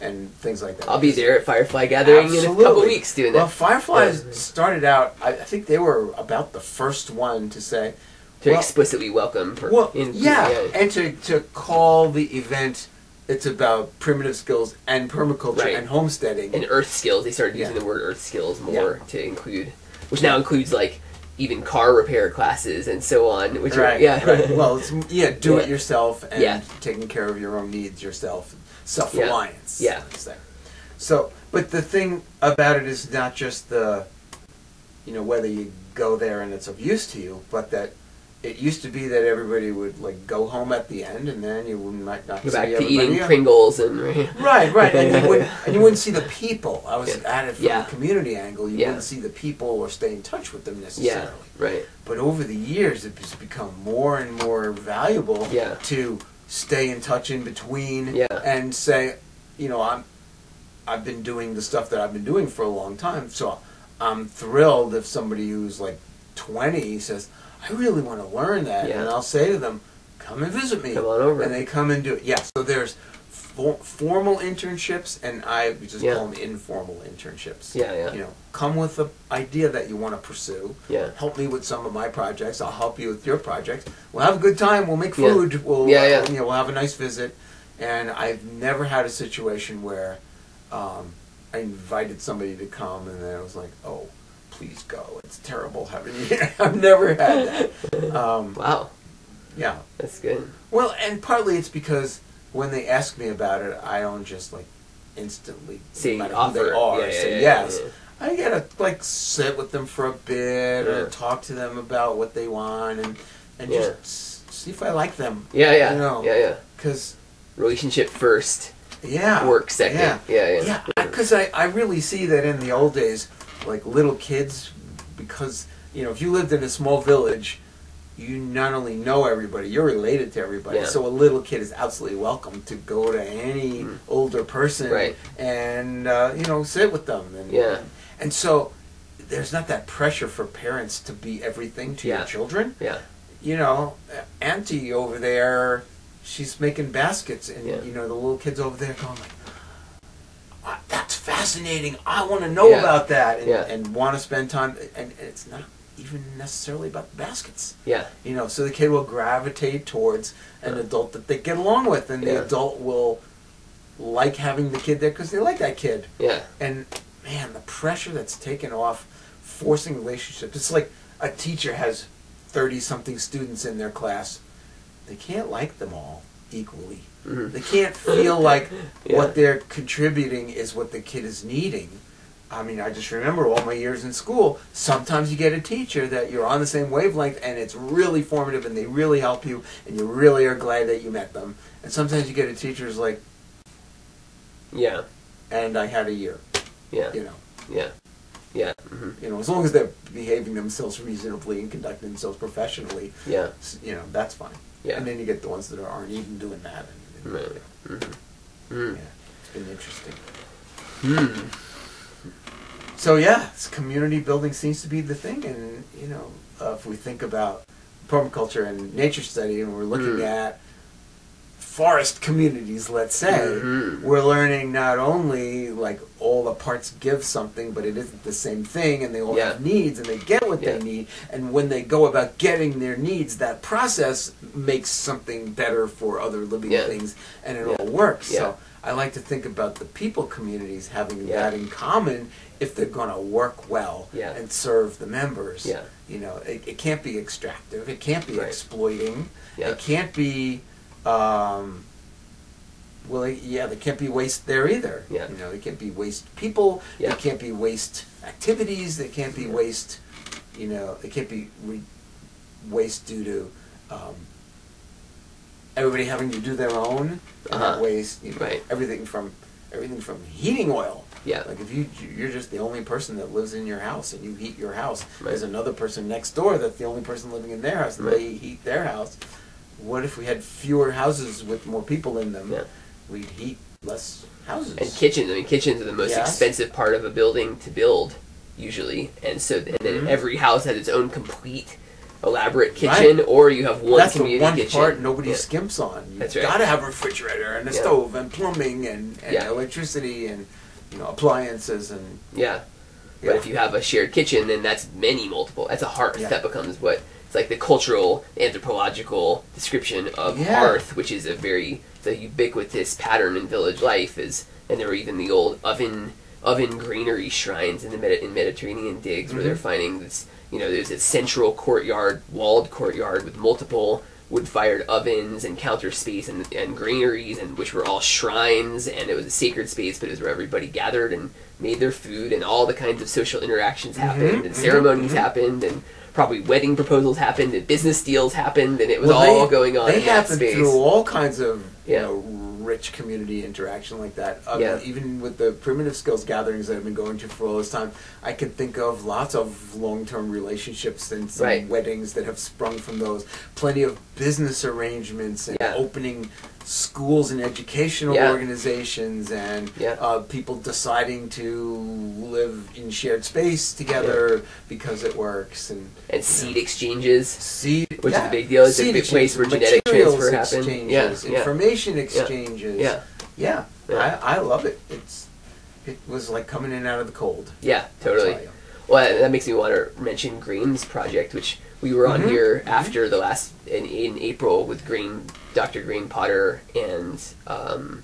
and, and things like that. I'll be there at Firefly Gathering in a couple Absolutely. weeks doing Well, that. Fireflies Yeah. started out. I, I think they were about the first one to say, to well- explicitly welcome. Per, well, in, yeah, and to to call the event. It's about primitive skills and permaculture Right. and homesteading. and earth skills. They started using Yeah. the word earth skills more to include, which now includes like even car repair classes and so on. Which right, are yeah, right. Well, it's yeah, do it yourself and Yeah. taking care of your own needs yourself. Self reliance. Yeah. So, but the thing about it is not just the, you know, whether you go there and it's of use to you, but that it used to be that everybody would like go home at the end and then you might not go back to eating again. Pringles and right. Right, right, and you wouldn't, and you wouldn't see the people. I was Yeah. at it from Yeah. the community angle. You Yeah. wouldn't see the people or stay in touch with them yeah, necessarily. right. But over the years, it's become more and more valuable Yeah. to stay in touch in between Yeah. and say, you know, I'm, I've been doing the stuff that I've been doing for a long time, so I'm thrilled if somebody who's like 20 says, I really want to learn that, Yeah. and I'll say to them, come and visit me, Come on over. and they come and do it. Yeah, so there's for, formal internships, and I just Yeah. call them informal internships. Yeah, yeah. You know, come with the idea that you want to pursue Yeah. help me with some of my projects. I'll help you with your projects. We'll have a good time. We'll make Yeah. food. We'll Yeah, yeah. you know we'll have a nice visit. And I've never had a situation where um, I invited somebody to come and then I was like, oh, please go. It's terrible having you here. I've never had that. Um, Wow, yeah. that's good. Well, and partly it's because when they ask me about it, I don't just like instantly see no who they are Yeah, yeah, say yeah, yes. I gotta like sit with them for a bit or talk to them about what they want and and just see if I like them. Yeah, yeah, You know. yeah, yeah. Cause Relationship first, yeah, work second. Yeah, Yeah, yeah. yeah. Because I, I really see that in the old days, like little kids, because you know if you lived in a small village, you not only know everybody, you're related to everybody. Yeah. So a little kid is absolutely welcome to go to any Mm. older person Right. and uh, you know sit with them. And, Yeah. And so there's not that pressure for parents to be everything to Yeah. your children. Yeah. You know, auntie over there she's making baskets, and you know the little kids over there going like, "Ah, Ah, "That's fascinating! I want to know Yeah. about that," and, Yeah. and want to spend time. And, and it's not even necessarily about the baskets, Yeah. you know. So the kid will gravitate towards an adult that they get along with, and the adult will like having the kid there because they like that kid. Yeah. And man, the pressure that's taken off forcing relationships. It's like a teacher has 30 something students in their class. They can't like them all equally. Mhm. They can't feel like Yeah. what they're contributing is what the kid is needing. I mean, I just remember all my years in school. Sometimes you get a teacher that you're on the same wavelength and it's really formative and they really help you and you really are glad that you met them. And sometimes you get a teacher who's like, Yeah. and I had a year, Yeah. you know. Yeah. Yeah. hmm you know, as long as they're behaving themselves reasonably and conducting themselves professionally, Yeah. you know, that's fine. Yeah. And then you get the ones that aren't even doing that. And, Right. yeah, Mm. it's been interesting. Hmm. So yeah, it's community building seems to be the thing, and you know, uh, if we think about permaculture and nature study, and we're looking Mm. at forest communities, let's say, Mhm. we're learning not only like all the parts give something, but it isn't the same thing, and they all Yeah. have needs, and they get what Yeah. they need, and when they go about getting their needs, that process makes something better for other living Yeah. things, and it all works. So I like to think about the people communities having that in common if they're going to work well and serve the members. Yeah. You know, it, it can't be extractive. It can't be Right. exploiting. It can't be. Um, well, yeah, there can't be waste there either. Yeah. You know, there can't be waste people. Yeah. There can't be waste activities. There can't be Yeah. waste. You know, it can't be re- waste due to um, everybody having to do their own. Uh-huh. waste, you know, Right. everything from everything from heating oil. Yeah. Like if you you're just the only person that lives in your house and you heat your house, Right. there's another person next door that's the only person living in their house and Right. they heat their house. What if we had fewer houses with more people in them? Yeah. We'd heat less houses. And kitchens. I mean, kitchens are the most Yes. expensive part of a building to build, usually. And so, and then Mhm. every house has its own complete, elaborate kitchen, or you have one That's the community one kitchen. part nobody Yeah. skimps on. You've That's right. got to have a refrigerator and a Yeah. stove and plumbing and, and Yeah. electricity and you know appliances and Yeah. But if you have a shared kitchen, then that's many multiple. That's a hearth. Yeah. That becomes what it's like the cultural anthropological description of Yeah. hearth, which is a very the ubiquitous pattern in village life. Is and there were even the old oven oven granary shrines in the Medi- in Mediterranean digs where they're Mhm. finding this. You know, there's a central courtyard, walled courtyard with multiple wood-fired ovens and counter space and, and granaries, and which were all shrines, and it was a sacred space, but it was where everybody gathered and made their food, and all the kinds of social interactions happened, and mhm, ceremonies mhm. happened, and probably wedding proposals happened, and business deals happened, and it was Well, all going on They in that happen space. through all kinds of you know rich community interaction like that. I Yeah. even with the primitive skills gatherings that I've been going to for all this time, I can think of lots of long-term relationships and some Right. weddings that have sprung from those. Plenty of business arrangements and Yeah. opening schools and educational Yeah. organizations and Yeah. uh, people deciding to live in shared space together because it works and and seed exchanges. seed, Which is a big deal. It's a big place where genetic transfer happen. exchanges, Yeah, yeah. information exchanges. Yeah, yeah. Yeah. I, I love it. It's it was like coming in out of the cold. yeah, totally. Well, that makes me want to mention Green's project, which we were on Mhm, here after the last in, in April with Green, Dr. Green Potter, and um,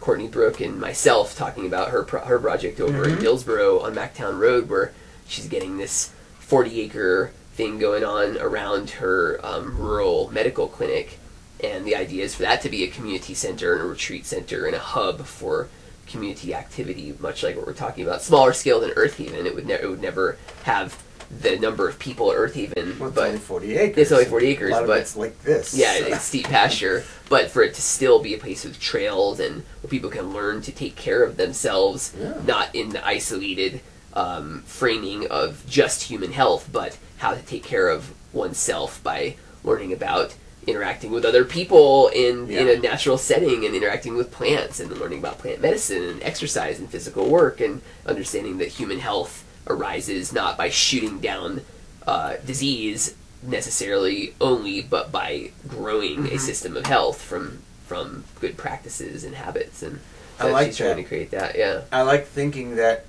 Courtney Brooke and myself talking about her pro- her project over in Mhm. Dillsboro on Mactown Road, where she's getting this forty acre thing going on around her um, rural medical clinic, and the idea is for that to be a community center and a retreat center and a hub for community activity, much like what we're talking about. Smaller scale than Earthaven, it would ne- it would never have the number of people at Earthaven. Well, it's but only forty acres. It's only 40 acres, A lot of but- it's like this. yeah, it's steep pasture. But for it to still be a place with trails and where people can learn to take care of themselves, Yeah. not in the isolated um, framing of just human health, but how to take care of oneself by learning about interacting with other people in, in a natural setting and interacting with plants and learning about plant medicine and exercise and physical work and understanding that human health arises not by shooting down uh, disease necessarily only, but by growing a Mhm. system of health from from good practices and habits, and I like she's trying to create that. Yeah, I like thinking that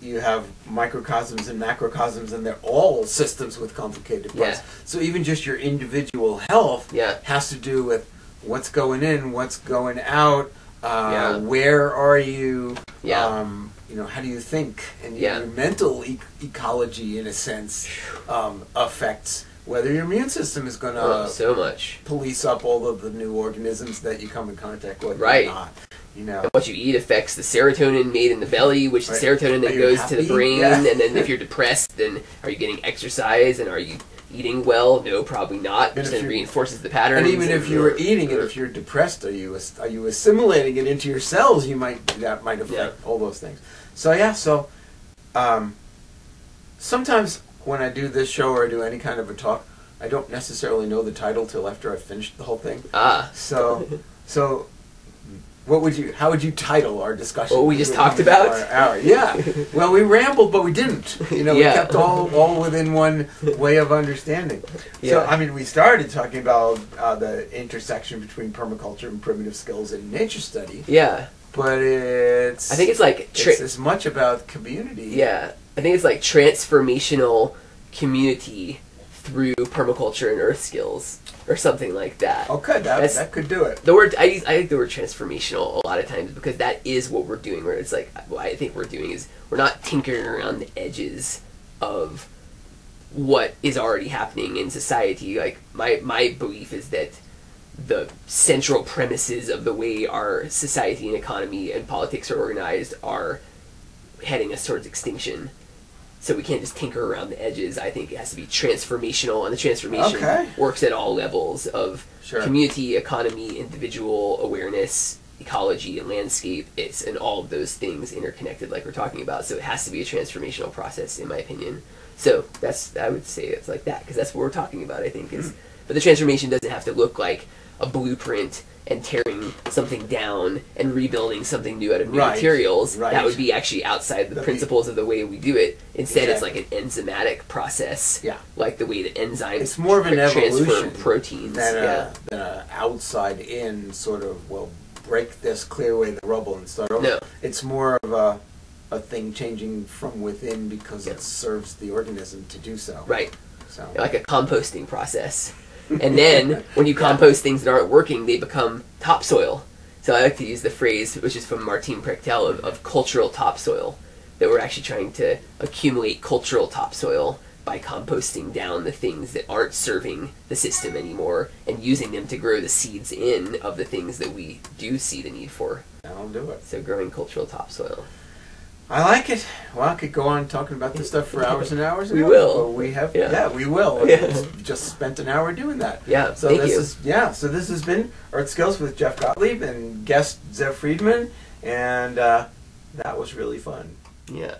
you have microcosms and macrocosms, and they're all systems with complicated parts. Yeah. So even just your individual health yeah, has to do with what's going in, what's going out, uh, Yeah. where are you, Yeah. um, you know, how do you think, and Yeah. your mental e- ecology, in a sense, um, affects whether your immune system is going to oh, so much. police up all of the new organisms that you come in contact with, Right. or not. You know, And what you eat affects the serotonin made in the belly, which Right. the serotonin then goes to the brain. Yeah. And then if you're depressed, then are you getting exercise and are you eating well? No, probably not. And Which if then you- reinforces the pattern. And even if you were eating it, if you're depressed, are you are you assimilating it into your cells? You might that might affect all those things. So yeah, so um, sometimes when I do this show or I do any kind of a talk, I don't necessarily know the title till after I've finished the whole thing. ah, So so. What would you? How would you title our discussion? What we just talked about? our hour. Yeah. Well, we rambled, but we didn't. You know, Yeah. we kept all all within one way of understanding. yeah. So I mean, we started talking about uh, the intersection between permaculture and primitive skills in nature study, yeah. but it's I think it's like tra- it's as much about community. yeah. I think it's like transformational community through permaculture and earth skills or something like that. Okay, that That's- that could do it. The word I use, I think the word transformational a lot of times because that is what we're doing. Where it's like what I think we're doing is we're not tinkering around the edges of what is already happening in society. Like my my belief is that the central premises of the way our society and economy and politics are organized are heading us towards extinction. So we can't just tinker around the edges. I think it has to be transformational, and the transformation Okay. works at all levels of Sure. community, economy, individual awareness, ecology, and landscape. It's and all of those things interconnected, like we're talking about. So it has to be a transformational process, in my opinion. So that's I would say it's like that because that's what we're talking about. I think is, hmm. but the transformation doesn't have to look like a blueprint and tearing something down and rebuilding something new out of new Right, materials. right. That would be actually outside the That'd be- principles of the way we do it. Instead, Exactly. it's like an enzymatic process. Yeah. Like the way that enzymes It's more of an transfer evolution proteins. Than yeah. a than a outside in sort of well break this, clear away the rubble, and start over. No. It's more of a a thing changing from within because Yeah. it serves the organism to do so. Right. So like a composting process. And then when you compost things that aren't working, they become topsoil. So I like to use the phrase, which is from Martin Prechtel, of, of cultural topsoil. That we're actually trying to accumulate cultural topsoil by composting down the things that aren't serving the system anymore and using them to grow the seeds in of the things that we do see the need for. that'll do it. So growing cultural topsoil. I like it. Well, I could go on talking about this stuff for hours and hours. And We hours, will. We have. Yeah. Yeah, we will. Yeah. Just spent an hour doing that. Yeah, So thank this you. is yeah. So this has been Earth Skills with Jeff Gottlieb and guest Zev Friedman, and uh, that was really fun. yeah.